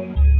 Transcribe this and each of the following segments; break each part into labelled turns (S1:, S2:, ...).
S1: Bye.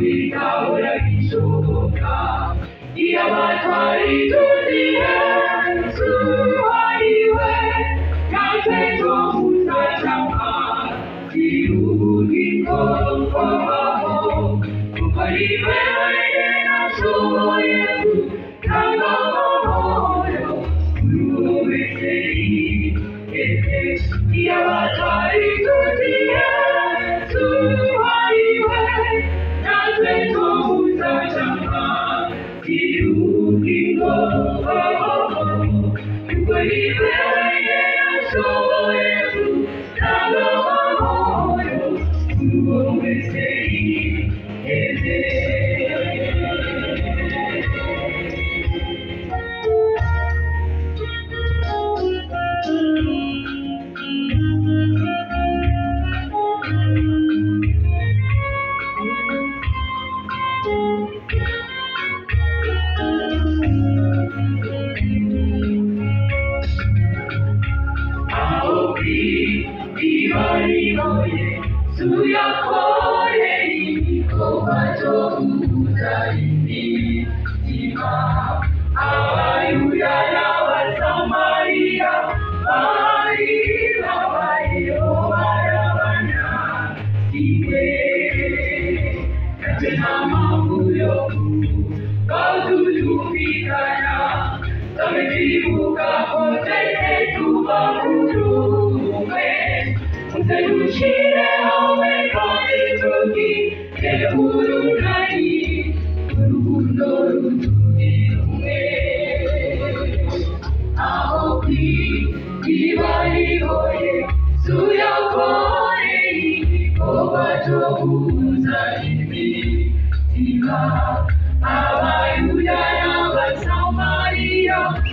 S1: 一高呀一舒展，一把抓一土地，四海为家，水中山上爬，一路迎风，不怕一万，只怕万一。Thank you. 피부가 어제 두번 울음에. 혼자 유신의 어메 거리 두기 내 울음 가이 울음 너를 두기 아오기 비바리 고에 수여 고에 고바조 우사이미 디마 아와유야야 반성마리야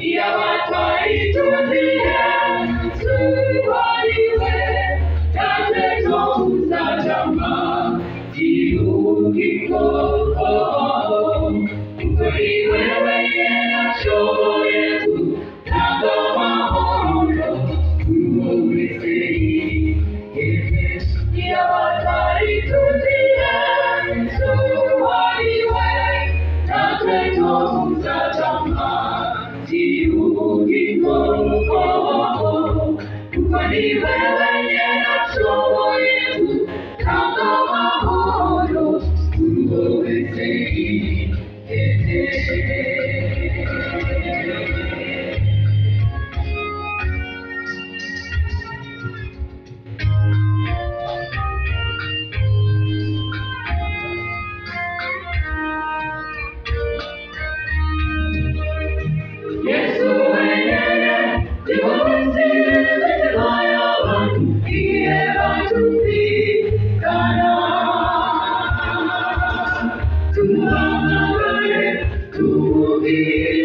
S1: Yeah, my body to the 我以为他在种下什，一无一诺。we will. Ele,